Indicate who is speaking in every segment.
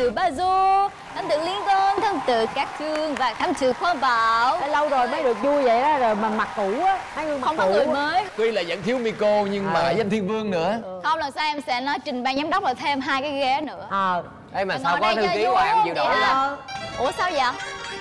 Speaker 1: Con gồm có thám tử tử Lincoln, thám tử Cát Thương và thám tử Khoa Bảo.
Speaker 2: Đã lâu rồi mới được vui vậy đó rồi mà mặt cũ á hai người mặt
Speaker 1: Không có người mới.
Speaker 3: Tuy là vẫn thiếu Miko nhưng mà
Speaker 2: À.
Speaker 3: danh thiên vương nữa.
Speaker 1: Không lần sau em sẽ nói trình ban giám đốc là thêm hai cái ghế nữa.
Speaker 2: Ờ.
Speaker 3: Ê mà
Speaker 1: Em
Speaker 3: sao có thư ký hoài không chịu
Speaker 1: chị
Speaker 3: đổi
Speaker 1: à?
Speaker 3: lên
Speaker 1: Ủa sao vậy?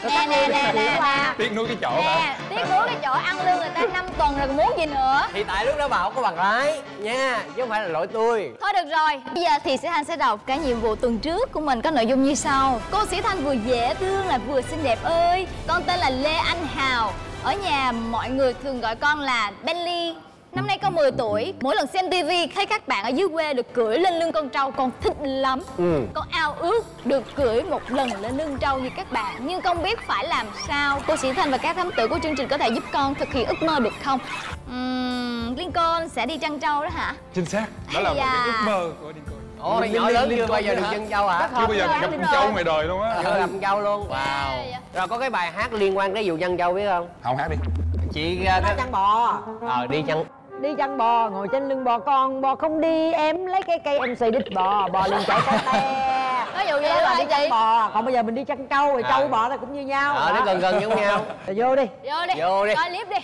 Speaker 1: Nè nè nè nè nè.
Speaker 4: Tiếc nuối cái chỗ
Speaker 1: Nè, tiếc nuối cái chỗ ăn lương người ta 5 tuần rồi còn muốn gì nữa?
Speaker 3: Thì tại lúc đó bà không có bằng lái nha chứ không phải là lỗi tôi.
Speaker 1: Thôi được rồi, bây giờ thì Sĩ Thanh sẽ đọc cái nhiệm vụ tuần trước của mình có nội dung như sau. Cô Sĩ Thanh vừa dễ thương là vừa xinh đẹp ơi. Con tên là Lê Anh Hào. Ở nhà mọi người thường gọi con là Benly Năm nay con 10 tuổi Mỗi lần xem TV thấy các bạn ở dưới quê được cưỡi lên lưng con trâu Con thích lắm.
Speaker 3: Ừ.
Speaker 1: Con ao ước được cưỡi một lần lên lưng trâu như các bạn. Nhưng con biết phải làm sao. Cô Sĩ Thanh và các thám tử của chương trình có thể giúp con thực hiện ước mơ được không? Uhm, Lincoln sẽ đi chăn trâu đó hả?
Speaker 4: chính xác. Đó là một cái
Speaker 1: da.
Speaker 4: ước mơ của Côn
Speaker 3: ồ Liên- nhỏ lớn chưa? con bao giờ được chân châu hả?
Speaker 4: Chưa bao giờ gặp con trâu ngoài đời luôn á.
Speaker 3: Chưa gặp châu luôn.
Speaker 1: Wow.
Speaker 3: rồi có cái bài hát liên quan tới vụ dân châu biết không?
Speaker 4: Không hát đi.
Speaker 3: Chị uh,
Speaker 2: Nó chăn bò.
Speaker 3: Ờ đi chăn
Speaker 2: đi chăn bò ngồi trên lưng bò con bò không đi em lấy cái cây em xì đít bò bò liền chạy tay te.
Speaker 1: Có vụ gì
Speaker 2: đó là đi chăn bò còn bây giờ mình đi chăn trâu thì
Speaker 3: À.
Speaker 2: trâu bò là cũng như nhau.
Speaker 3: Ờ nó
Speaker 2: Đó.
Speaker 3: gần gần giống nhau.
Speaker 2: Rồi vô đi.
Speaker 1: Vô đi,
Speaker 3: Vô đi.
Speaker 1: coi clip đi.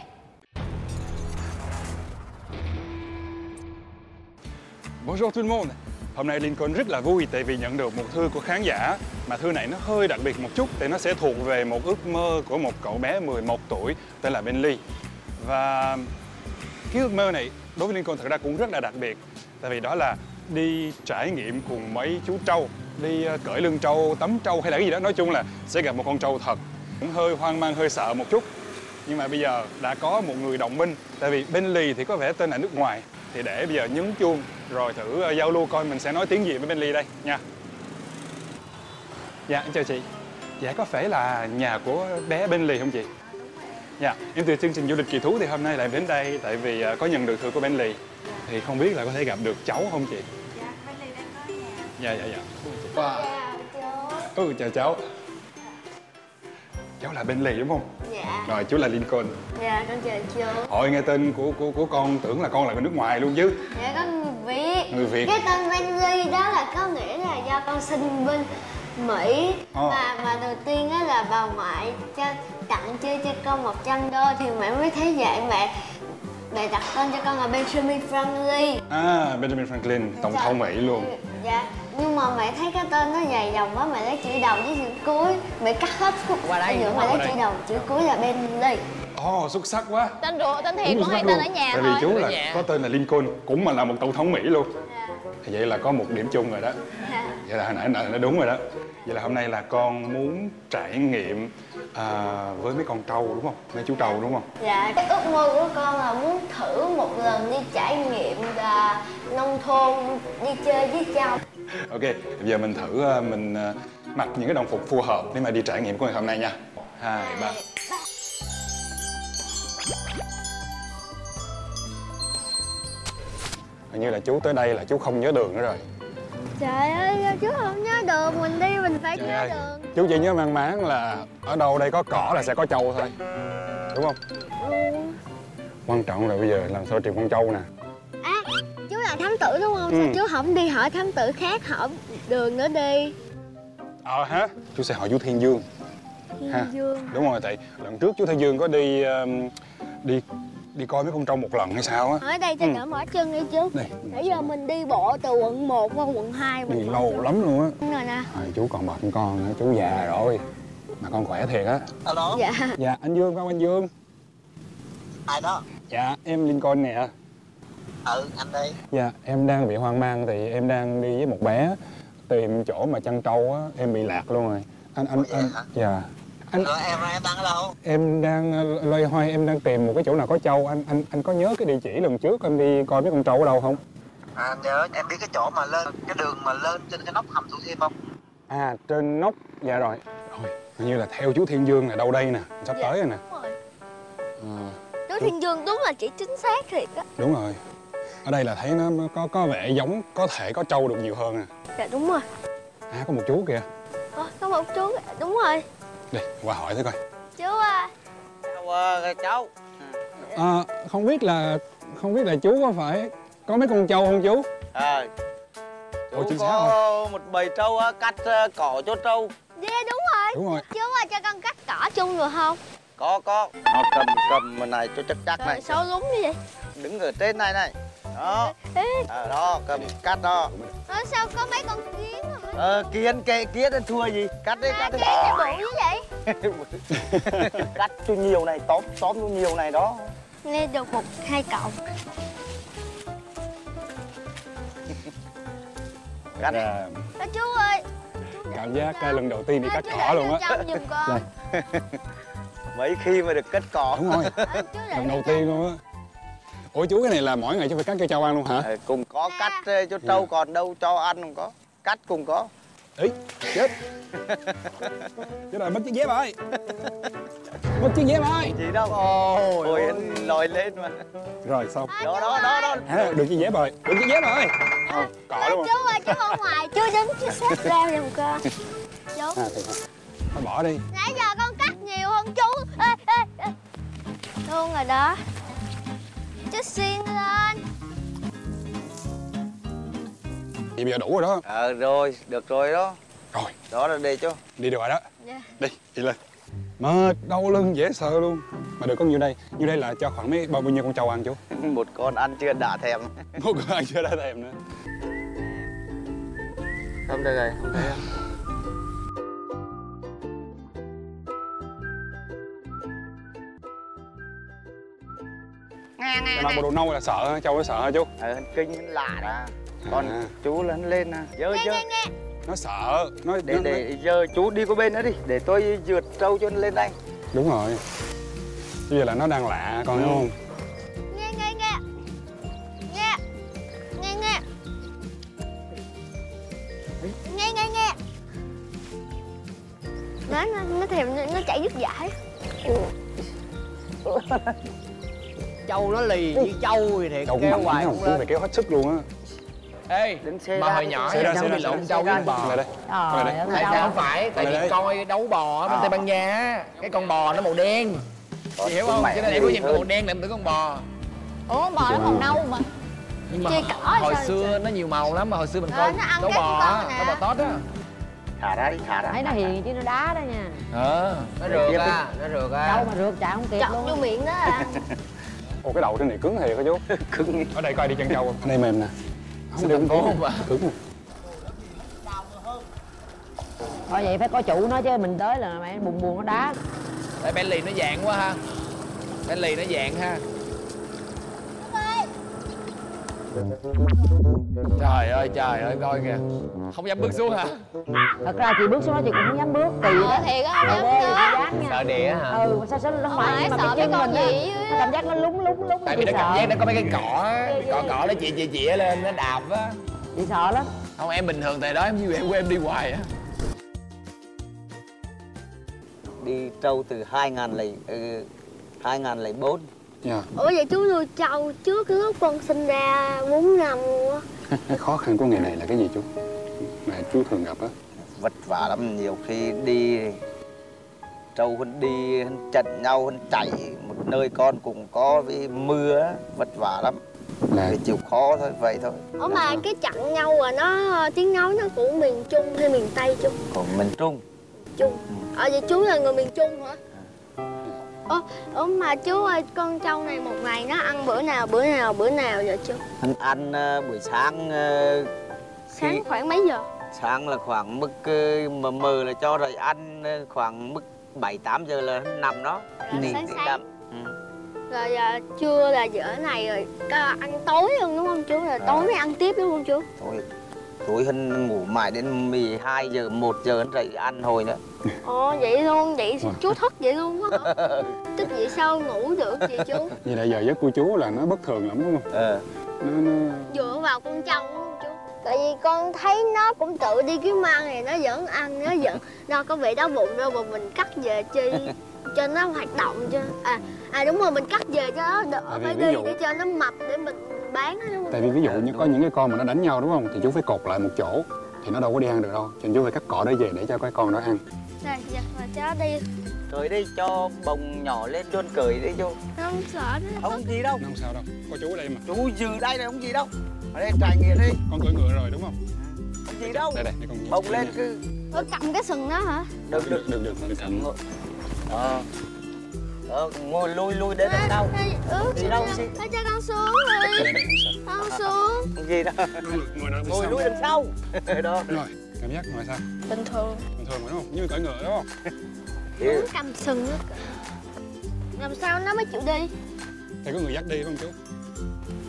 Speaker 4: Bonjour tout le monde. Hôm nay Lincoln rất là vui tại vì nhận được một thư của khán giả mà thư này nó hơi đặc biệt một chút tại nó sẽ thuộc về một ước mơ của một cậu bé 11 tuổi tên là Benly và cái ước mơ này đối với Lincoln thật ra cũng rất là đặc biệt. Tại vì đó là đi trải nghiệm cùng mấy chú trâu, đi ờ, cởi lưng trâu, tắm trâu hay là cái gì đó. Nói chung là sẽ gặp một con trâu thật. Cũng hơi hoang mang, hơi sợ một chút. Nhưng mà bây giờ đã có một người đồng minh. Tại vì Bentley thì có vẻ tên là nước ngoài. Thì để bây giờ nhấn chuông, rồi thử ờ, giao lưu coi mình sẽ nói tiếng gì với Bentley đây, nha. Dạ em chào chị. Dạ có phải là nhà của bé Bentley không chị? Dạ. Em từ chương trình du lịch kỳ thú thì hôm nay lại đến đây tại vì ờ, có nhận được thư của Bentley. Thì không biết là có thể gặp được cháu không chị? Dạ Bentley đang có nhà. Dạ dạ dạ. Wow. ừ chào cháu. Cháu là Bentley đúng không?
Speaker 5: Dạ,
Speaker 4: rồi chú là Lincoln.
Speaker 5: Dạ con chào chú.
Speaker 4: Hội nghe tên của của của con tưởng là con là người nước ngoài luôn chứ.
Speaker 5: Dạ con người Việt.
Speaker 4: Người Việt.
Speaker 5: Cái tên Bentley đó là có nghĩa là do con sinh bên Mỹ
Speaker 4: Ồ.
Speaker 5: Và mà đầu tiên á là bà ngoại cho tặng chơi cho con 100 đô Thì mẹ mới thấy vậy mẹ Mẹ đặt tên cho con là Benjamin Franklin
Speaker 4: À, Benjamin Franklin, tổng thống Mỹ luôn.
Speaker 5: Dạ Nhưng mà mẹ thấy cái tên nó dài dòng quá Mẹ lấy chữ đầu với chữ cuối Mẹ cắt hết khúc
Speaker 3: Qua đây,
Speaker 5: giữa mẹ lấy
Speaker 4: đây.
Speaker 5: chữ đầu chữ cuối là Bentley
Speaker 4: Ồ, xuất sắc quá.
Speaker 1: Tên ruột, tên thiệt hay
Speaker 4: xuất
Speaker 1: tên ở nhà
Speaker 4: Tại vì
Speaker 1: thôi
Speaker 4: chú là
Speaker 3: nhà.
Speaker 4: có tên là Lincoln, cũng mà là một tổng thống Mỹ luôn.
Speaker 5: Dạ.
Speaker 4: Thì vậy là có một điểm chung rồi đó.
Speaker 5: Dạ.
Speaker 4: Vậy là hồi nãy nó đúng rồi đó. Vậy là hôm nay là con muốn trải nghiệm à, với mấy con trâu đúng không? Mấy chú trâu đúng không?
Speaker 5: Dạ, cái ước mơ của con là muốn thử một lần đi trải nghiệm là nông thôn đi chơi với cháu.
Speaker 4: Ok, bây giờ mình thử à, mình à, mặc những cái đồng phục phù hợp để mà đi trải nghiệm của ngày hôm nay nha. Hai, ba. Hình như là chú tới đây là chú không nhớ đường nữa rồi.
Speaker 5: Trời ơi, chú không nhớ đường, mình đi mình phải
Speaker 4: Trời
Speaker 5: nhớ
Speaker 4: ơi,
Speaker 5: đường.
Speaker 4: chú chỉ nhớ mang máng là ở đâu đây có cỏ là sẽ có trâu thôi. Đúng không?
Speaker 5: Ừ.
Speaker 4: Quan trọng là bây giờ làm sao tìm con trâu nè.
Speaker 5: À, chú là thám tử đúng không?
Speaker 4: Ừ.
Speaker 5: Sao chú không đi hỏi thám tử khác hỏi đường nữa đi?
Speaker 4: Ờ hả? Chú sẽ hỏi chú Thiên Dương. Ha.
Speaker 5: Thiên Dương.
Speaker 4: Đúng rồi, tại lần trước chú Thiên Dương có đi um, đi đi coi mấy con trâu một lần hay sao á.
Speaker 5: Hỏi đây cho
Speaker 4: Ừ.
Speaker 5: đỡ mỏi chân đi chú.
Speaker 4: Đây,
Speaker 5: Nãy giờ mình đi bộ từ quận 1 qua quận 2
Speaker 4: đi
Speaker 5: mình
Speaker 4: lâu lắm luôn á.
Speaker 5: Rồi nè.
Speaker 4: Rồi, chú còn bận con nữa, chú già rồi. Mà con khỏe thiệt á.
Speaker 6: Alo,
Speaker 5: Dạ.
Speaker 4: Dạ, anh Dương, con anh Dương.
Speaker 6: ai đó?
Speaker 4: Dạ, em Lincoln nè.
Speaker 6: Ừ, anh đây.
Speaker 4: Dạ, em đang bị hoang mang thì em đang đi với một bé tìm chỗ mà chăn trâu á, em bị lạc luôn rồi. Anh anh
Speaker 6: Ủa
Speaker 4: anh dạ. Anh
Speaker 6: Rồi em em đang ở đâu?
Speaker 4: em đang ờ, loay hoay em đang tìm một cái chỗ nào có trâu anh anh anh có nhớ cái địa chỉ lần trước em đi coi mấy con trâu ở đâu không?
Speaker 6: À nhớ em biết cái chỗ mà lên cái đường mà lên trên cái nóc hầm Thủ Thiêm không?
Speaker 4: À trên nóc dạ rồi. Rồi, hình như là theo chú Thiên Dương là đâu đây nè, sắp
Speaker 5: Dạ.
Speaker 4: tới rồi nè.
Speaker 5: Đúng rồi.
Speaker 4: Ờ,
Speaker 5: Chú Thiên Dương đúng là chỉ chính xác thiệt á.
Speaker 4: đúng rồi. Ở đây là thấy nó có có vẻ giống có thể có trâu được nhiều hơn nè.
Speaker 5: Dạ đúng rồi.
Speaker 4: À có một chú kìa.
Speaker 5: Ờ, có một chú đúng rồi.
Speaker 4: Đi qua hỏi thử coi.
Speaker 5: Chú à.
Speaker 6: Cháu, ờ, cháu.
Speaker 4: À, không biết là không biết là chú có phải có mấy con trâu không chú?
Speaker 6: À,
Speaker 7: Chú
Speaker 4: xác
Speaker 7: có một bầy trâu á, cắt ờ, cỏ cho trâu
Speaker 5: Yeah, đúng rồi
Speaker 4: đúng rồi
Speaker 5: Chú ơi cho con cắt cỏ chung được không?
Speaker 7: có có nó cầm cầm này cho chắc chắc
Speaker 5: Trời
Speaker 7: này
Speaker 5: sao lúng như vậy?
Speaker 7: đứng ở trên này này đó
Speaker 5: Ê,
Speaker 7: à, đó cầm cắt đó
Speaker 5: ờ, sao có mấy con kiến?
Speaker 7: Ờ kiến kệ kiến nó thua gì? Cắt đi cắt
Speaker 5: kiến
Speaker 7: đi
Speaker 5: này bự như vậy.
Speaker 7: Cắt cho nhiều này tóm tóm cho nhiều này đó.
Speaker 5: Nghe được một hai cọng.
Speaker 7: Cắt
Speaker 4: Và
Speaker 5: Ơ, Chú ơi.
Speaker 4: Cảm giác cái lần đầu tiên đi
Speaker 5: Ơ,
Speaker 4: cắt cỏ luôn á.
Speaker 5: con.
Speaker 7: Mấy khi mà được cắt cỏ.
Speaker 4: Đúng rồi. Lần đầu tiên luôn á. Ủa chú cái này là mỗi ngày chú phải cắt cho trâu ăn luôn hả?
Speaker 7: Ờ, cùng có cắt ờ, cho trâu còn đâu cho ăn không có cắt cùng có.
Speaker 4: Ý chết. Chết rồi mất chiếc dép rồi mất chiếc dép rồi
Speaker 7: gì đâu. Ôi ôi anh lòi lên mà.
Speaker 4: Rồi xong.
Speaker 7: Đó đó đó đó.
Speaker 4: À, được chiếc dép rồi được chiếc dép rồi Ờ, cỏ
Speaker 5: Ơ,
Speaker 4: đúng không
Speaker 5: Chú ơi chú ở ngoài Chú đứng chú xếp ra giùm con Chú.
Speaker 4: À thôi bỏ đi.
Speaker 5: Nãy giờ con cắt nhiều hơn chú. Ê ê ê. Luôn rồi đó. Chú xiên lên
Speaker 4: vậy bây giờ đủ rồi đó.
Speaker 7: Ờ rồi được rồi đó.
Speaker 4: Rồi.
Speaker 7: Đó là để cho
Speaker 4: đi được rồi đó.
Speaker 5: Dạ.
Speaker 4: đi đi lên. Mệt đau lưng dễ sợ luôn. Mà được có nhiêu đây? Nhiêu đây là cho khoảng mấy bao nhiêu con trâu ăn chú?
Speaker 7: Một con ăn chưa đã thèm.
Speaker 4: Một con ăn chưa đã thèm nữa.
Speaker 7: Không được rồi không thấy
Speaker 4: mà bộ đồ nâu là sợ trâu nó sợ hả chú?
Speaker 7: Ờ kinh lạ đó còn
Speaker 4: À.
Speaker 7: chú là nó lên nè dơ. dơ
Speaker 4: nó sợ. Nó,
Speaker 7: để
Speaker 4: nó,
Speaker 7: để giờ chú đi qua bên đó đi để tôi dượt trâu cho nó lên đây.
Speaker 4: Đúng rồi. Bây giờ là nó đang lạ con hiểu
Speaker 7: Ừ.
Speaker 4: không?
Speaker 5: Nghe nghe nghe nghe nghe nghe nghe nghe nghe nó nó nó thèm nó, chạy đứt giải
Speaker 3: Châu nó lì như châu vậy thiệt
Speaker 4: trâu
Speaker 3: Kêu hoài
Speaker 4: không
Speaker 3: không
Speaker 4: chú
Speaker 3: lên.
Speaker 4: phải kéo hết sức luôn á
Speaker 3: Ê
Speaker 7: Đến xe
Speaker 3: Mà hồi nhỏ
Speaker 4: xe ra,
Speaker 3: em
Speaker 4: xe
Speaker 3: bị lộn trâu với bò?
Speaker 4: Đây.
Speaker 2: Trời
Speaker 4: Lại đây.
Speaker 3: Tại không phải? Tại vì coi đấu bò ở bên
Speaker 7: Ờ.
Speaker 3: Tây Ban Nha á, Cái con bò nó màu đen. Chị hiểu không? Cho nên em có nhìn con màu đen là em tưởng con bò.
Speaker 1: Ủa con bò nó màu nâu mà.
Speaker 3: Nhưng mà hồi xưa nó nhiều màu lắm mà hồi xưa mình
Speaker 5: Ờ,
Speaker 3: coi
Speaker 5: nó ăn
Speaker 3: đấu bò đấu bò tót á.
Speaker 7: Thả ra đi thả ra
Speaker 2: thấy nó hiền chứ nó đá đó nha.
Speaker 3: Ờ, nó rượt á, nó rượt
Speaker 2: đâu
Speaker 3: á
Speaker 2: mà rượt chạy không kịp luôn.
Speaker 5: vô miệng đó. À
Speaker 4: ồ cái đầu trên này cứng thiệt hả chú.
Speaker 7: Cưng
Speaker 4: ở đây coi đi chân trâu ở đây mềm nè
Speaker 3: Sao thành phố
Speaker 4: cứng
Speaker 2: thôi vậy phải có chủ nó chứ mình tới là mẹ buồn buồn nó đá.
Speaker 3: Tại Bentley nó dạng quá ha. Bentley nó dạng ha Trời ơi trời ơi coi kìa. Không dám bước xuống hả?
Speaker 2: thật ra chị bước xuống đó chị cũng không dám bước kỳ
Speaker 1: ờ
Speaker 2: đó
Speaker 1: thiệt á
Speaker 2: Ờ,
Speaker 1: không dám
Speaker 2: chị dám nha.
Speaker 3: Sợ đĩa hả?
Speaker 2: ừ mà sao sao nó phải nhưng mà
Speaker 1: sợ
Speaker 2: cái chân
Speaker 1: con
Speaker 2: mình á cảm giác nó lúng lúng lúng
Speaker 3: Tại vì
Speaker 2: chị
Speaker 3: nó cảm
Speaker 2: sợ.
Speaker 3: giác nó có mấy cái cỏ cỏ cỏ nó chĩa chĩa chĩa lên nó đạp á.
Speaker 2: Chị sợ lắm.
Speaker 3: Không em bình thường tại đó em như em của em đi hoài á.
Speaker 7: Đi trâu từ 2000 lẻ ừ, 2004
Speaker 4: dạ.
Speaker 5: Ủa vậy chú nuôi trâu trước lúc con sinh ra 4 năm luôn á.
Speaker 4: Khó khăn của nghề này là cái gì chú? Mà chú thường gặp á.
Speaker 7: Vất vả lắm nhiều khi đi trâu hơn đi hơn chặn nhau hơn chạy. Một nơi con cũng có với mưa á, vất vả lắm.
Speaker 4: Là
Speaker 7: chịu khó thôi vậy thôi.
Speaker 5: Ủa mà cái chặn nhau rồi nó tiếng nói nó của miền trung hay miền tây chung
Speaker 7: còn miền trung.
Speaker 5: Chung ờ vậy chú là người miền trung hả ủa, ủa mà chú ơi con trâu này một ngày nó ăn bữa nào bữa nào bữa nào vậy chú?
Speaker 7: Hắn ăn ờ, buổi sáng ờ,
Speaker 5: sáng khoảng mấy giờ?
Speaker 7: Sáng là khoảng mức ờ, mờ mờ là cho rồi ăn khoảng mức 7 8 giờ là nằm đó
Speaker 5: Là
Speaker 7: Nì-
Speaker 5: sáng sáng.
Speaker 7: Ừ.
Speaker 5: rồi à, trưa là giờ này rồi có ăn tối luôn đúng không chú? Là tối mới ăn tiếp đúng không chú?
Speaker 7: Thôi, tối hắn ngủ mãi đến 12 giờ 1 giờ dậy ăn hồi nữa
Speaker 5: ồ vậy luôn vậy chú thức vậy luôn á hả? Tức vậy sao ngủ được vậy chú?
Speaker 4: Vậy là giờ giấc của chú là nó bất thường lắm đúng không?
Speaker 7: Ờ.
Speaker 4: Nó, nó
Speaker 5: dựa vào con trâu đúng không chú. Tại vì con thấy nó cũng tự đi kiếm ăn này nó vẫn ăn nó vẫn nó có bị đau bụng đâu mà mình cắt về chi cho nó hoạt động cho à à đúng rồi mình cắt về cho nó đỡ
Speaker 4: Tại vì
Speaker 5: phải
Speaker 4: ví
Speaker 5: đi
Speaker 4: dụ-
Speaker 5: để cho nó mập để mình bán nó đúng không?
Speaker 4: Tại vì ví dụ như có những cái con mà nó đánh nhau đúng không? Thì chú phải cột lại một chỗ thì nó đâu có đi ăn được đâu. Cho nên chú phải cắt cỏ đó về để cho cái con đó ăn
Speaker 5: Rồi, mà cho đi.
Speaker 7: Cười đi cho bồng nhỏ lên luôn cười đi chú
Speaker 5: Không sợ nó
Speaker 7: Không gì đâu.
Speaker 4: Không sao đâu. Có chú ở đây mà.
Speaker 7: Chú dừ đây này không gì đâu. Ở đây trải nghiệm đi.
Speaker 4: Con cưỡi ngựa rồi đúng không?
Speaker 8: Gì đâu.
Speaker 4: Đây đây để con
Speaker 8: bông lên cứ
Speaker 5: Ủa, cầm cái sừng đó hả?
Speaker 8: Được được
Speaker 4: được được. Được cầm
Speaker 8: đó đó ngồi lui lui để đằng sau.
Speaker 5: Ê, ừ,
Speaker 8: Đi đâu chị?
Speaker 5: Ê, cho con xuống đi
Speaker 4: không
Speaker 5: Con xuống.
Speaker 8: Gì
Speaker 4: sao ngồi đó
Speaker 8: ngồi lui đằng sau. Đó.
Speaker 4: Rồi cảm giác ngồi sao?
Speaker 5: Bình thường.
Speaker 4: Bình thường mà đúng không? Như cưỡi ngựa đúng không?
Speaker 5: Muốn cầm sừng đó Làm sao nó mới chịu đi?
Speaker 4: Thì có người dắt đi không chú?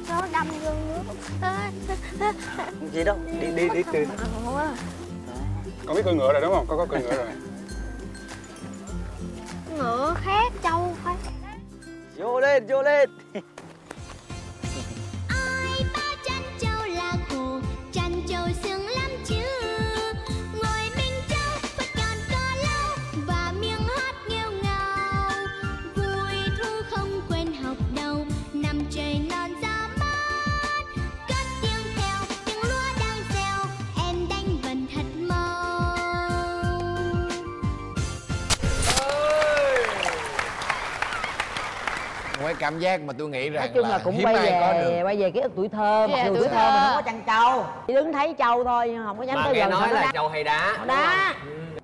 Speaker 5: Nó đâm vô nước. Ê,
Speaker 8: gì đâu đi đi đi từ
Speaker 4: con biết cưỡi ngựa rồi đúng không? Con có cưỡi ngựa rồi.
Speaker 5: Ngựa khác trâu khác.
Speaker 8: Vô lên vô lên
Speaker 9: cảm giác mà tôi nghĩ rằng
Speaker 2: nói chung là cũng
Speaker 9: hiếm
Speaker 2: quay
Speaker 9: ai có được.
Speaker 2: về quay về ký ức tuổi thơ mặc
Speaker 1: Dạ,
Speaker 2: dù
Speaker 1: tuổi
Speaker 2: tuổi thơ mình không có chăn trâu. Chỉ đứng thấy trâu thôi nhưng không có dám
Speaker 9: mà
Speaker 2: tới
Speaker 9: nghe
Speaker 2: gần
Speaker 9: nói là trâu hay đá.
Speaker 2: Đá.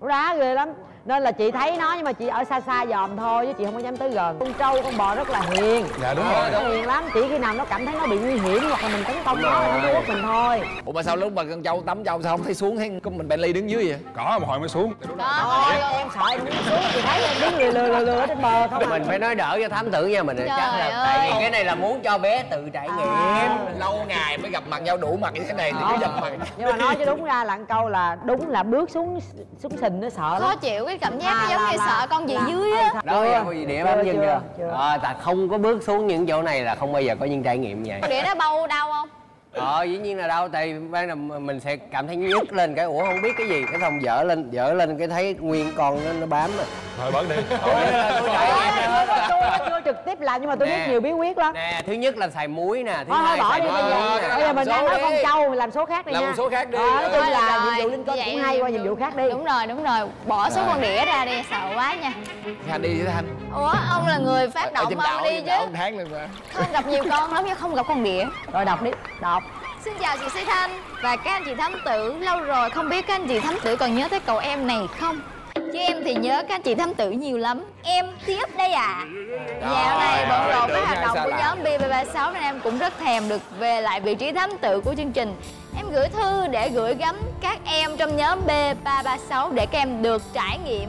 Speaker 2: Đá ghê lắm nên là chị thấy nó nhưng mà chị ở xa xa dòm thôi chứ chị không có dám tới gần. Con trâu con bò rất là hiền.
Speaker 9: Dạ đúng
Speaker 2: nó
Speaker 9: rồi
Speaker 2: hiền lắm. Chỉ khi nào nó cảm thấy nó bị nguy hiểm hoặc là mình tấn công nó là nó quất mình thôi.
Speaker 9: Ủa mà sao lúc mà con trâu tắm trâu sao không thấy xuống? Thấy có mình Bentley đứng dưới vậy?
Speaker 4: Có một hồi mới xuống.
Speaker 2: Thôi em sợ em xuống. Chị thấy em đứng lừa lừa lừa trên bờ không à.
Speaker 9: mình phải nói đỡ cho thám tử nha mình
Speaker 1: Trời
Speaker 9: chắc là
Speaker 1: ơi.
Speaker 9: tại vì cái này là muốn cho bé tự trải nghiệm.
Speaker 2: À.
Speaker 9: lâu ngày mới gặp mặt nhau đủ mặt như thế này thì
Speaker 2: Không.
Speaker 9: cứ gặp mặt.
Speaker 2: Nhưng mà nói chứ đúng ra là câu là đúng là bước xuống xuống sình nó sợ
Speaker 1: khó
Speaker 2: lắm
Speaker 1: chịu cái cảm giác
Speaker 2: À,
Speaker 1: nó giống
Speaker 2: là-
Speaker 1: như
Speaker 2: là-
Speaker 1: sợ con gì
Speaker 2: là-
Speaker 1: dưới á.
Speaker 9: Đó
Speaker 2: Chưa,
Speaker 9: giờ có gì điểm
Speaker 2: chưa,
Speaker 9: em dừng
Speaker 2: chưa,
Speaker 9: ờ tại không có bước xuống những chỗ này là không bao giờ có những trải nghiệm như vậy.
Speaker 1: Đĩa nó bâu đau không?
Speaker 9: Ờ dĩ nhiên là đâu tại ban đầu mình sẽ cảm thấy nhức lên cái ủa không biết cái gì. Cái xong dở lên dở lên cái thấy nguyên con nó, nó bám rồi
Speaker 4: thôi bớt đi.
Speaker 9: Tôi
Speaker 2: chưa trực tiếp làm nhưng mà tôi biết nhiều bí quyết lắm.
Speaker 9: Nè thứ nhất là xài muối nè thứ
Speaker 2: thôi thôi
Speaker 9: hai
Speaker 2: bỏ đi bây giờ. mình đang nói con trâu mình làm số khác đi
Speaker 9: Làm
Speaker 2: nha.
Speaker 9: số khác đi.
Speaker 2: Ờ, nói chung là nhiệm vụ linh
Speaker 1: Vậy
Speaker 2: cũng hay qua nhiệm vụ khác đi.
Speaker 1: Đúng rồi đúng rồi. Bỏ số con đĩa ra đi sợ quá nha.
Speaker 9: Thanh đi với Thanh.
Speaker 1: Ủa ông là người phát động ông đi chứ.
Speaker 9: tháng luôn mà.
Speaker 1: Không gặp nhiều con lắm chứ không gặp con đĩa.
Speaker 2: Rồi đọc đi đọc.
Speaker 1: Xin chào chị Sĩ Thanh và các anh chị thám tử Lâu rồi không biết các anh chị thám tử còn nhớ tới cậu em này không? Chứ em thì nhớ các anh chị thám tử nhiều lắm. Em tiếp đây ạ. Dạo này bận rộn với hoạt động của nhóm B336 Nên em cũng rất thèm được về lại vị trí thám tử của chương trình. Em gửi thư để gửi gắm các em trong nhóm B336 Để các em được trải nghiệm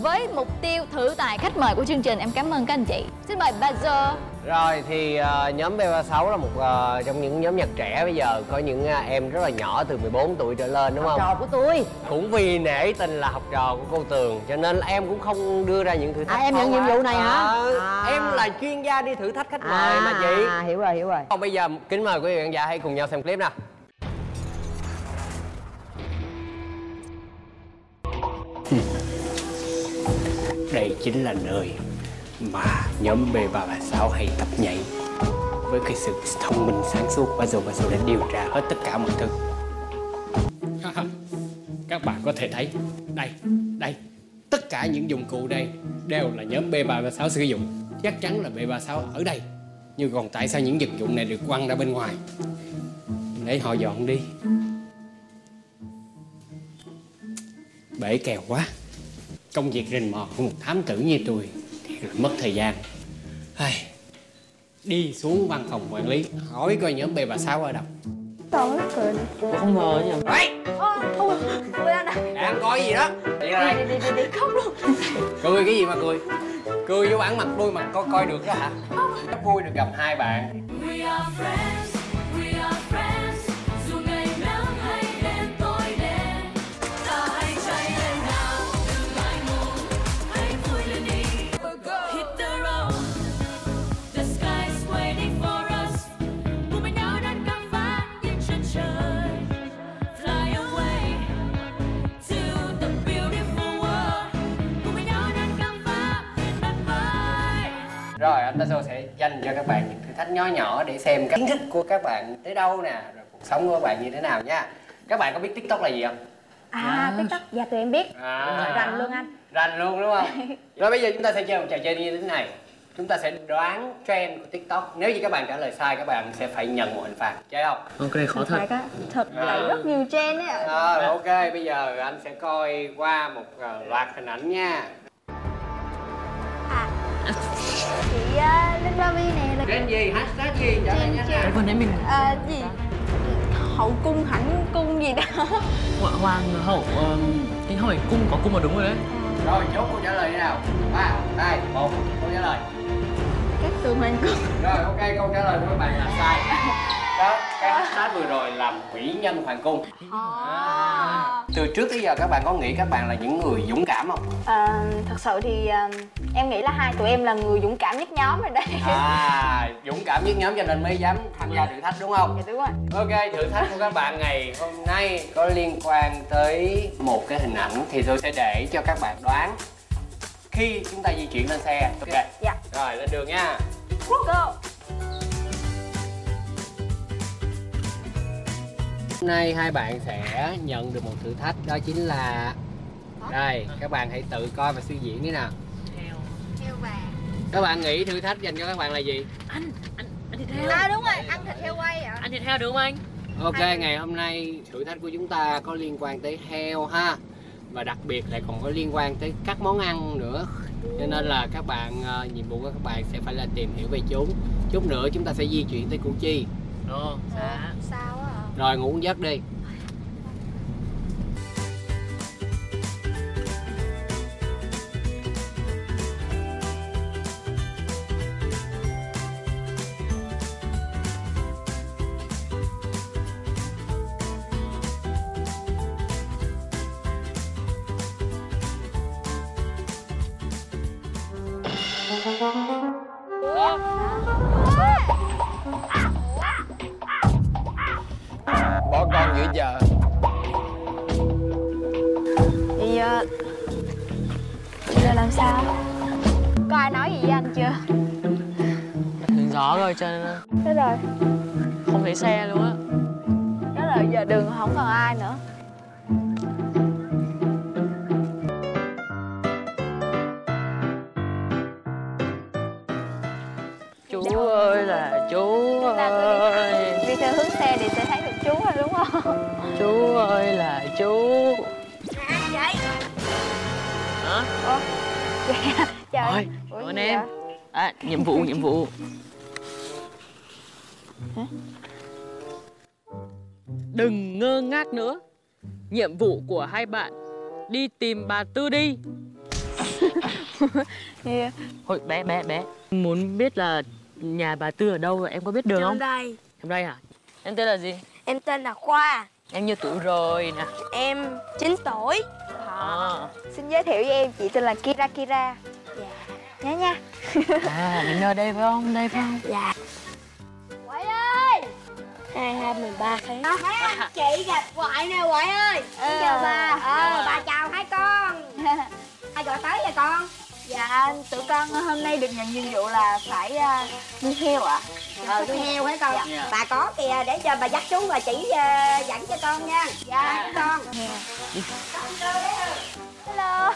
Speaker 1: với mục tiêu thử tài khách mời của chương trình. Em cảm ơn các anh chị. Xin mời bà Dơ
Speaker 9: Rồi thì ờ, nhóm B36 là một ờ, trong những nhóm nhạc trẻ bây giờ có những ờ, em rất là nhỏ từ 14 tuổi trở lên đúng không?
Speaker 2: trò của tôi
Speaker 9: Cũng vì nể tình là học trò của cô Tường cho nên là em cũng không đưa ra những thử thách.
Speaker 2: À, em nhận nhiệm vụ này hả?
Speaker 9: Ờ,
Speaker 2: À.
Speaker 9: Em là chuyên gia đi thử thách khách mời mà chị.
Speaker 2: à, hiểu rồi hiểu rồi
Speaker 9: Còn bây giờ kính mời quý vị khán giả hãy cùng nhau xem clip nào.
Speaker 10: Đây chính là nơi mà nhóm B336 hay tập nhảy với cái sự thông minh sáng suốt và rồi và rồi đã điều tra hết tất cả mọi thứ. Các bạn có thể thấy đây, đây tất cả những dụng cụ đây đều là nhóm B336 sử dụng. Chắc chắn là B36 ở đây. Nhưng còn tại sao những vật dụng này được quăng ra bên ngoài? Để họ dọn đi. Bể kèo quá công việc rình mò của một thám tử như tôi mất thời gian. Ai, đi xuống văn phòng quản lý hỏi coi nhóm B36 ở đâu.
Speaker 2: Không ngờ nha.
Speaker 9: Đang coi gì đó. Đi ra đây. Cười cái gì mà cười? Cười vô bản mặt đôi mặt coi coi được đó hả? Rất vui được gặp hai bạn.
Speaker 11: We are friends, we are friends
Speaker 9: Tasso sẽ dành cho các bạn những thử thách nhỏ nhỏ để xem kiến thức của các bạn tới đâu nè Rồi cuộc sống của các bạn như thế nào nha Các bạn có biết TikTok là gì không?
Speaker 5: À tiktok dạ tụi em biết
Speaker 9: À,
Speaker 5: Rành luôn anh
Speaker 9: Rành luôn đúng không? Rồi bây giờ chúng ta sẽ chơi một trò chơi như thế này chúng ta sẽ đoán trend của tiktok nếu như các bạn trả lời sai các bạn sẽ phải nhận một hình phạt chơi không
Speaker 12: này khó thật.
Speaker 10: Thật á, thật là
Speaker 9: À.
Speaker 10: rất nhiều trend ấy ạ.
Speaker 9: Rồi ok bây giờ anh sẽ coi qua một ờ, loạt hình ảnh nha
Speaker 13: uh, Linh Barbie nè là
Speaker 9: Trend gì? Hashtag gì? Trả nhanh
Speaker 13: trend.
Speaker 9: nào
Speaker 14: vừa nãy mình.
Speaker 13: À, gì? Hậu cung hẳn cung gì đó.
Speaker 14: Hoàng, hoàng hậu um, cái hỏi cung có cung là đúng rồi đấy.
Speaker 9: Rồi chốt câu trả lời thế nào? Ba hai một câu trả lời.
Speaker 13: Các tường hoàng cung
Speaker 9: rồi ok câu trả lời của các bạn là sai đó cái hashtag vừa rồi là mỹ nhân hoàng cung
Speaker 13: à.
Speaker 9: từ trước tới giờ các bạn có nghĩ các bạn là những người dũng cảm không
Speaker 10: À, thật sự thì à, em nghĩ là hai tụi em là người dũng cảm nhất nhóm rồi đây.
Speaker 9: à dũng cảm nhất nhóm cho nên mới dám tham gia thử thách đúng không
Speaker 10: Dạ đúng rồi.
Speaker 9: Ok, thử thách của các bạn ngày hôm nay có liên quan tới một cái hình ảnh thì tôi sẽ để cho các bạn đoán khi chúng ta di chuyển lên xe. Ok.
Speaker 10: Dạ.
Speaker 9: Rồi, lên đường nha.
Speaker 10: Go.
Speaker 9: Hôm nay hai bạn sẽ nhận được một thử thách đó chính là đây, các bạn hãy tự coi và suy diễn đi nào.
Speaker 13: heo vàng
Speaker 9: Các bạn nghĩ thử thách dành cho các bạn là gì?
Speaker 14: anh anh anh thịt heo
Speaker 13: à đúng rồi ăn thịt heo quay ạ.
Speaker 14: Anh thịt heo được không anh?
Speaker 9: Ok, ngày hôm nay thử thách của chúng ta có liên quan tới heo ha. Và đặc biệt lại còn có liên quan tới các món ăn nữa. Cho nên là các bạn, ờ, nhiệm vụ của các bạn sẽ phải là tìm hiểu về chúng. Chút nữa chúng ta sẽ di chuyển tới Củ Chi.
Speaker 14: Ồ
Speaker 13: sao? á
Speaker 9: rồi ngủ giấc đi. Bỏ
Speaker 14: rồi cho nên
Speaker 10: Thế rồi.
Speaker 14: không thấy xe luôn á
Speaker 10: Đó là giờ đường không còn ai nữa.
Speaker 14: chú ơi là chú ơi
Speaker 10: Đi theo hướng xe thì sẽ thấy được chú rồi đúng không?
Speaker 14: chú ơi là chú
Speaker 13: vậy
Speaker 14: hả
Speaker 10: Trời. Ủa
Speaker 14: cảm ơn
Speaker 10: gì
Speaker 14: em. à, nhiệm vụ nhiệm vụ đừng ngơ ngác nữa. Nhiệm vụ của hai bạn đi tìm bà tư đi.
Speaker 10: Yeah.
Speaker 14: Hồi bé bé bé. Muốn biết là nhà bà tư ở đâu rồi em có biết đường không?
Speaker 13: Đây.
Speaker 14: Em đây hả? Em tên là gì?
Speaker 13: Em tên là khoa.
Speaker 14: Em nhiêu tuổi rồi nè?
Speaker 13: Em 9 tuổi.
Speaker 14: À,
Speaker 10: Xin giới thiệu với em chị tên là Kira Kira. Dạ. Nhớ nha.
Speaker 14: à mình ở đây phải không? Đây phải không?
Speaker 13: Dạ hai hai mười ba. Tháng chị gặp quậy nè quậy ơi.
Speaker 10: Ờ,
Speaker 13: chào bà.
Speaker 10: Ờ.
Speaker 13: bà chào hai con. Ai gọi tới vậy con?
Speaker 10: Dạ, tụi con hôm nay được nhận nhiệm vụ là phải uh, nuôi heo ạ.
Speaker 13: ờ nuôi heo hả con?
Speaker 14: Dạ.
Speaker 13: bà có kìa để cho bà dắt xuống và chỉ ờ, dẫn cho con nha. Dạ con.
Speaker 10: Hello.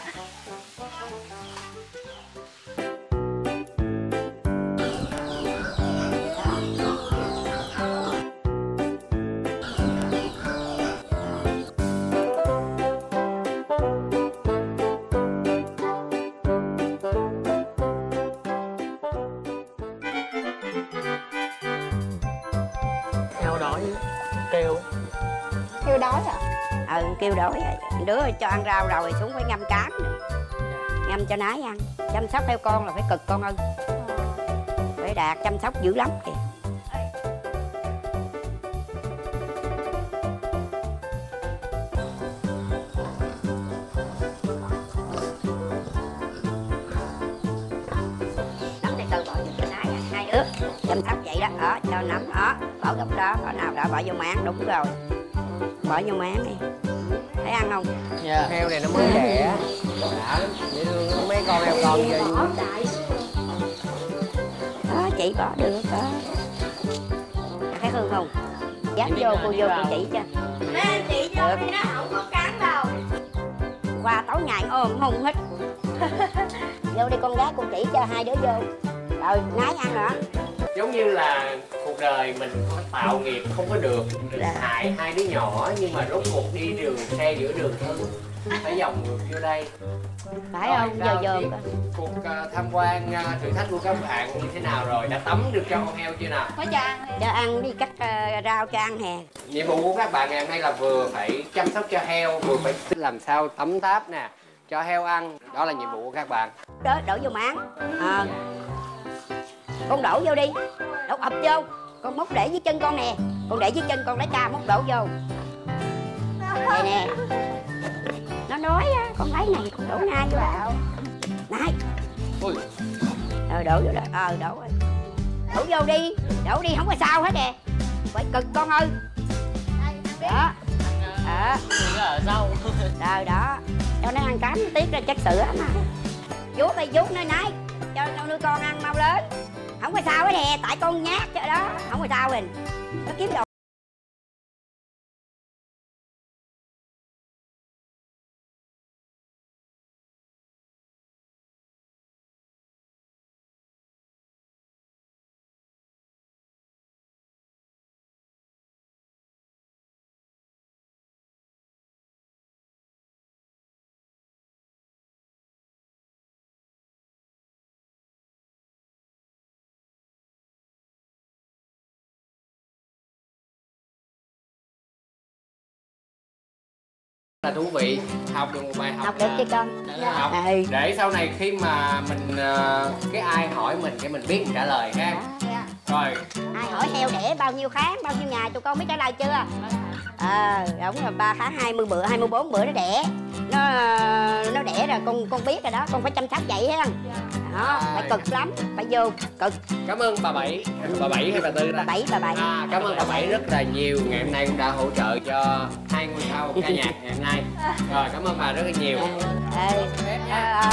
Speaker 13: Đổi rồi đứa cho ăn rau rồi xuống phải ngâm cám nữa. ngâm cho nái ăn. Chăm sóc theo con là phải cực con ơi. Phải đạt chăm sóc dữ lắm kìa. Cho nái hai chăm sóc vậy đó. Ở, cho nấm đó bỏ góc đó. Bỏ nào đó bỏ vô máng, đúng rồi. Bỏ vô máng đi thấy ăn không?
Speaker 14: Dạ.
Speaker 9: Heo này nó mới đẻ. Đã lắm, dễ thương mấy con heo con vui
Speaker 13: đó chị bỏ được đó. Thấy hương không? Dắt vô cô vô cô chỉ cho. Chị vô đi nó không có cắn đâu. Qua tối ngày ôm hùng hít vô đi con gái cô chỉ cho hai đứa vô. Ừ nái ăn nữa
Speaker 9: giống như là cuộc đời mình có tạo nghiệp không có được. Mình
Speaker 13: Dạ.
Speaker 9: hại hai đứa nhỏ nhưng mà rốt cuộc đi đường xe giữa đường thứ phải vòng ngược vô đây.
Speaker 13: Phải
Speaker 9: Rồi,
Speaker 13: không giờ giờ
Speaker 9: cuộc ờ, tham quan ờ, thử thách của các bạn như thế nào rồi? Đã tắm được cho con heo chưa nào?
Speaker 1: Có cho ăn
Speaker 13: cho ăn đi cắt ờ, rau cho ăn hè.
Speaker 9: Nhiệm vụ của các bạn ngày hôm nay là vừa phải chăm sóc cho heo vừa phải làm sao tắm táp nè cho heo ăn. Đó là nhiệm vụ của các bạn.
Speaker 13: Đó đổ vô máng. Ờ. Con đổ vô đi. Đổ ập vô con múc để dưới chân con nè. Con để dưới chân con lấy ca múc đổ vô. Nè nè. Nó nói á con lấy này con đổ ngay vô này.
Speaker 9: Ui.
Speaker 13: ờ đổ vô đó. Ờ đổ rồi. Đổ vô đi. Đổ đi không có sao hết nè. Phải cực con ơi. Đó. Đó.
Speaker 14: Ở sau
Speaker 13: rồi đó. Cho nó ăn cám tiết ra chất sữa mà. Vuốt đi vuốt nơi nấy cho cho nuôi con ăn mau lớn không có sao hết nè, tại con nhát chứ đó. Không có sao mình nó kiếm đồ
Speaker 9: là thú vị. Học được một bài học
Speaker 13: học được chứ con?
Speaker 9: là học.
Speaker 13: Ừ.
Speaker 9: để sau này khi mà mình ờ, cái ai hỏi mình cái mình biết trả lời ha. Rồi.
Speaker 13: Ai hỏi heo đẻ bao nhiêu tháng bao nhiêu ngày tụi con biết trả lời chưa ờ đúng là ba tháng 20 bữa 24 bữa nó đẻ nó nó đẻ rồi con con biết rồi đó con phải chăm sóc vậy ha đó phải cực lắm phải vô cực
Speaker 9: cảm ơn bà bảy bà bảy hay bà tư
Speaker 13: bà bảy bà bảy
Speaker 9: à, cảm ơn bà bảy rất là nhiều ngày hôm nay cũng đã hỗ trợ cho hai ngôi sao ca nhạc ngày hôm nay rồi cảm ơn bà rất là nhiều
Speaker 13: ừ ờ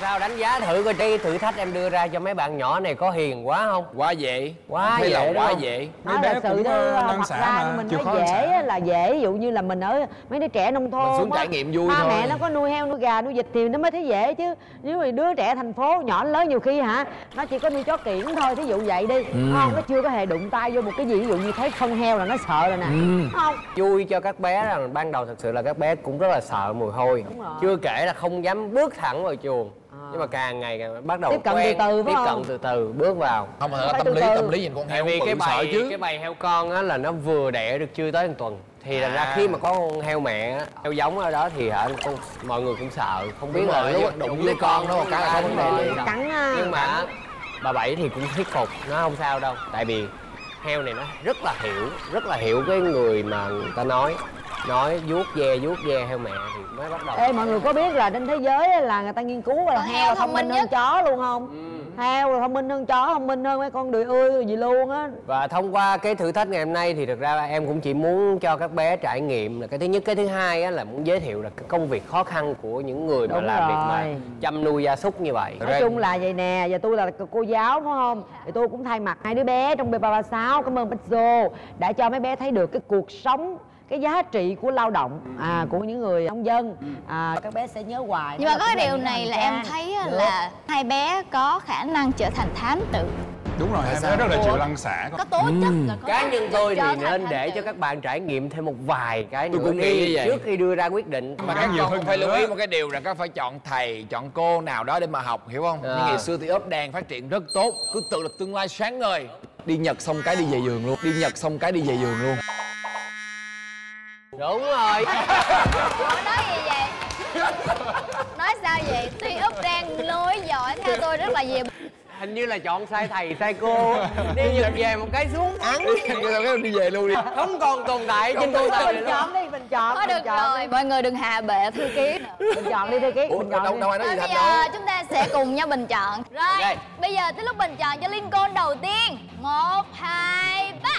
Speaker 9: sao đánh giá thử coi cái thử thách em đưa ra cho mấy bạn nhỏ này có hiền quá không?
Speaker 15: Quá dễ.
Speaker 9: Quá
Speaker 15: Thấy là
Speaker 9: dễ
Speaker 15: quá dễ.
Speaker 4: Bé
Speaker 2: thật sự
Speaker 4: cũng,
Speaker 2: đó
Speaker 4: ờ,
Speaker 2: thật
Speaker 4: lăn xả
Speaker 2: ra
Speaker 4: mà,
Speaker 2: mình
Speaker 4: chịu
Speaker 2: nói dễ là dễ. Ví dụ như là mình ở mấy đứa trẻ nông thôn
Speaker 15: Mình xuống
Speaker 2: á,
Speaker 15: trải nghiệm vui
Speaker 2: ba
Speaker 15: thôi.
Speaker 2: mẹ nó có nuôi heo nuôi gà nuôi vịt thì nó mới thấy dễ chứ. Nếu mà đứa trẻ thành phố nhỏ lớn nhiều khi hả nó chỉ có nuôi chó kiển thôi thí dụ vậy đi.
Speaker 15: Ừ.
Speaker 2: không nó chưa có hề đụng tay vô một cái gì ví dụ như thấy phân heo là nó sợ rồi nè.
Speaker 15: Ừ.
Speaker 2: không?
Speaker 9: Vui cho các bé là ban đầu thật sự là các bé cũng rất là sợ mùi hôi.
Speaker 2: Đúng rồi.
Speaker 9: chưa kể là không dám bước thẳng vào chuồng nhưng mà càng ngày càng bắt đầu
Speaker 2: Tiếp cận
Speaker 9: quen,
Speaker 2: từ từ,
Speaker 9: tiếp cận từ từ bước vào.
Speaker 15: Không mà tâm
Speaker 2: từ
Speaker 15: lý
Speaker 2: từ.
Speaker 15: tâm lý nhìn con heo
Speaker 9: vì cái
Speaker 15: sợ
Speaker 9: bầy
Speaker 15: chứ.
Speaker 9: cái bầy heo con á là nó vừa đẻ được chưa tới một tuần. Thì thành ra
Speaker 15: À.
Speaker 9: khi mà có con heo mẹ á, heo giống ở đó thì hả con mọi người cũng sợ không biết là lúc
Speaker 15: đụng
Speaker 9: đụng
Speaker 15: với con một cái là không
Speaker 9: vấn đâu.
Speaker 2: cắn à,
Speaker 9: nhưng mà bà bảy thì cũng thuyết phục nó không sao đâu. Tại vì heo này nó rất là hiểu rất là hiểu cái người mà người ta nói nói vuốt ve vuốt ve heo mẹ thì mới bắt đầu
Speaker 2: Ê mọi người có biết là trên thế giới á, là người ta nghiên cứu là heo,
Speaker 1: heo
Speaker 2: là
Speaker 1: thông
Speaker 2: thông minh
Speaker 1: minh
Speaker 2: hơn
Speaker 1: nhất.
Speaker 2: chó luôn không? Heo là thông minh hơn chó, thông minh hơn mấy con đười ươi gì luôn á.
Speaker 9: và thông qua cái thử thách ngày hôm nay thì thực ra em cũng chỉ muốn cho các bé trải nghiệm là cái thứ nhất cái thứ hai á, là muốn giới thiệu là cái công việc khó khăn của những người mà
Speaker 2: Đúng
Speaker 9: làm việc mà
Speaker 2: rồi.
Speaker 9: chăm nuôi gia súc như vậy
Speaker 2: Nói chung là vậy nè, giờ tôi là cô giáo phải không? Thì tôi cũng thay mặt hai đứa bé trong B336 Cảm ơn Bách Dô đã cho mấy bé thấy được cái cuộc sống cái giá trị của lao động à, của những người nông dân à, các bé sẽ nhớ hoài.
Speaker 1: Nhưng mà có cái điều này là em thấy
Speaker 2: Được.
Speaker 1: là hai bé có khả năng trở thành thám tử.
Speaker 4: Đúng rồi hai bé rất là chịu lăn xả
Speaker 1: có tố chất là có
Speaker 9: cá nhân tôi thì nên để cho các bạn trải nghiệm thêm một vài cái
Speaker 15: Tôi
Speaker 9: nữa
Speaker 15: cũng nghĩ vậy.
Speaker 9: trước khi đưa ra quyết định.
Speaker 4: Mà
Speaker 15: các
Speaker 4: nhiều
Speaker 15: con
Speaker 4: hơn
Speaker 15: phải lưu ý một cái điều là các phải chọn thầy chọn cô nào đó để mà học hiểu không?
Speaker 9: À.
Speaker 15: như ngày xưa thì ốp đàn phát triển rất tốt cứ tự là tương lai sáng ngời. Đi nhật xong cái đi về giường luôn. Đi nhật xong cái đi về giường luôn
Speaker 9: đúng rồi.
Speaker 1: Ủa, nói gì vậy? Nói sao vậy? Tuy úp đang lối giỏi theo tôi rất là nhiều.
Speaker 9: Hình như là chọn sai thầy sai cô. Đi nhật về một cái xuống. Ăn
Speaker 15: cái đi về luôn đi.
Speaker 9: Không còn tồn tại trên tàu này
Speaker 2: mình chọn đi mình chọn
Speaker 1: thôi được
Speaker 2: chọn
Speaker 1: rồi. mọi người đừng hạ bệ thư ký
Speaker 2: mình chọn đi thư ký
Speaker 15: ủa
Speaker 2: mình
Speaker 15: đâu
Speaker 2: chọn đi.
Speaker 15: đâu ai nói gì
Speaker 1: bây giờ chúng ta sẽ cùng nhau bình chọn. Rồi,
Speaker 9: Ok.
Speaker 1: bây giờ tới lúc bình chọn cho Lincoln đầu tiên. Một hai ba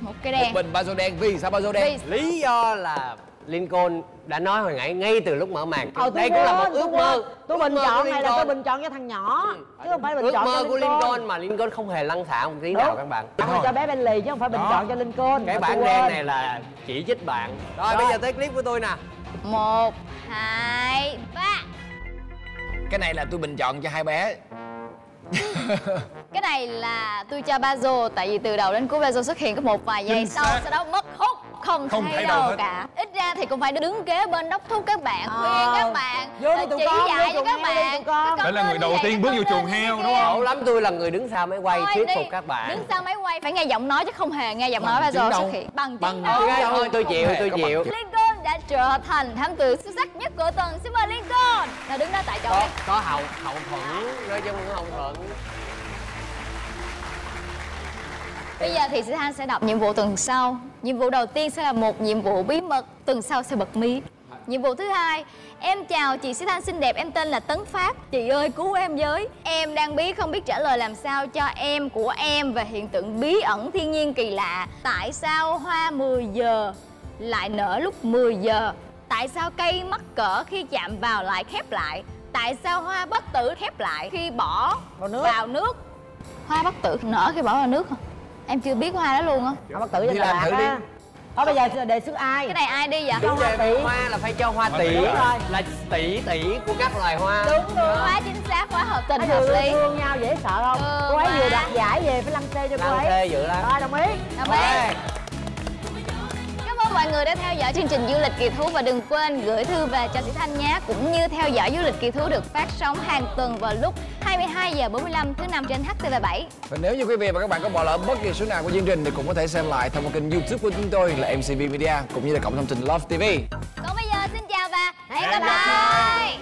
Speaker 1: Một cái
Speaker 15: một
Speaker 1: đèn
Speaker 15: bình bao đen? Vì sao bao đen?
Speaker 1: Vì
Speaker 9: lý do là Lincoln đã nói hồi nãy ngay từ lúc mở màn.
Speaker 2: Ờ,
Speaker 9: đây cũng là một ước mơ.
Speaker 2: Tôi bình chọn này là tôi bình chọn cho thằng nhỏ chứ không phải bình
Speaker 9: ước
Speaker 2: chọn
Speaker 9: mơ
Speaker 2: cho
Speaker 9: của
Speaker 2: Lincoln.
Speaker 9: Mà Lincoln không hề lăn xả một tí nào các bạn.
Speaker 2: Tặng cho bé Bentley chứ không phải bình
Speaker 4: Đó.
Speaker 2: chọn cho Lincoln.
Speaker 9: Cái
Speaker 2: Mà
Speaker 9: bản
Speaker 2: tôi
Speaker 9: đen này là chỉ trích bạn. Rồi
Speaker 2: Rồi.
Speaker 9: bây giờ tới clip của tôi nè.
Speaker 1: Một hai ba.
Speaker 15: Cái này là tôi bình chọn cho hai bé
Speaker 1: cái này là tôi cho Bazo tại vì từ đầu đến cuối Bazo xuất hiện có một vài giây sau sau đó mất hút không,
Speaker 15: Không
Speaker 1: thấy
Speaker 15: thấy
Speaker 1: đâu
Speaker 15: đâu
Speaker 1: cả. Ít ra thì cũng phải đứng kế bên đốc thúc các bạn khuyên
Speaker 2: Ờ.
Speaker 1: các bạn
Speaker 2: Vô đi tụi
Speaker 1: chỉ dạy cho các bạn.
Speaker 4: Phải là người đầu tiên bước vô chuồng heo, đúng không?
Speaker 9: khổ lắm tôi là người đứng sau máy quay thuyết phục các bạn.
Speaker 1: đứng sau máy quay phải nghe giọng nói chứ không hề nghe giọng nói
Speaker 15: Bằng chứng
Speaker 1: Bazo xuất hiện. Bằng chứng đâu.
Speaker 9: thôi tôi chịu tôi chịu
Speaker 15: chứng.
Speaker 1: Đã trở thành thám tử xuất sắc nhất của tuần xin mời Lincoln nào đứng đó tại chỗ
Speaker 9: có có hậu hậu thuẫn nói chung cũng hậu thuẫn.
Speaker 1: Bây giờ thì Sĩ Thanh sẽ đọc nhiệm vụ tuần sau. Nhiệm vụ đầu tiên sẽ là một nhiệm vụ bí mật Tuần sau sẽ bật mí. Nhiệm vụ thứ hai Em chào chị Sĩ Thanh xinh đẹp Em tên là Tấn Pháp Chị ơi cứu em với. Em đang bí không biết trả lời làm sao cho em của em Về hiện tượng bí ẩn thiên nhiên kỳ lạ. Tại sao hoa 10 giờ Lại nở lúc 10 giờ. Tại sao cây mắc cỡ khi chạm vào lại khép lại? Tại sao hoa bất tử khép lại khi bỏ
Speaker 2: Vào nước.
Speaker 1: vào nước? Hoa bất tử nở khi bỏ vào nước hả? Em chưa biết hoa đó luôn á.
Speaker 2: Không bất tử cho
Speaker 15: làm thử đi.
Speaker 2: Thôi bây giờ đề xuất ai?
Speaker 1: Cái này ai đi vậy?
Speaker 9: đúng
Speaker 2: hoa
Speaker 9: rồi
Speaker 2: tỷ.
Speaker 9: hoa là phải cho hoa tỷ.
Speaker 2: Đúng rồi.
Speaker 9: là tỷ tỷ của các loài hoa.
Speaker 2: Đúng luôn
Speaker 1: Quá chính xác, quá hợp tình, hợp lý.
Speaker 2: thương nhau dễ sợ không?
Speaker 1: Ừ,
Speaker 2: cô ấy vừa đoạt giải về phải lăn xê cho cô
Speaker 9: Lăn
Speaker 2: ấy.
Speaker 9: Xê dữ lắm.
Speaker 2: rồi đồng ý.
Speaker 1: Đồng ý mọi người đã theo dõi chương trình Du lịch kỳ thú và đừng quên gửi thư về cho Sĩ Thanh nhé cũng như theo dõi Du lịch kỳ thú được phát sóng hàng tuần vào lúc 22 giờ 45 thứ năm trên HTV7.
Speaker 15: Và nếu như quý vị và các bạn có bỏ lỡ bất kỳ số nào của chương trình thì cũng có thể xem lại thông qua kênh youtube của chúng tôi là MCV Media cũng như là cổng thông tin Love TV
Speaker 1: Còn bây giờ xin chào và hẹn gặp
Speaker 2: Hẹn gặp
Speaker 1: lại.